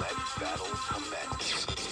Let battle commence.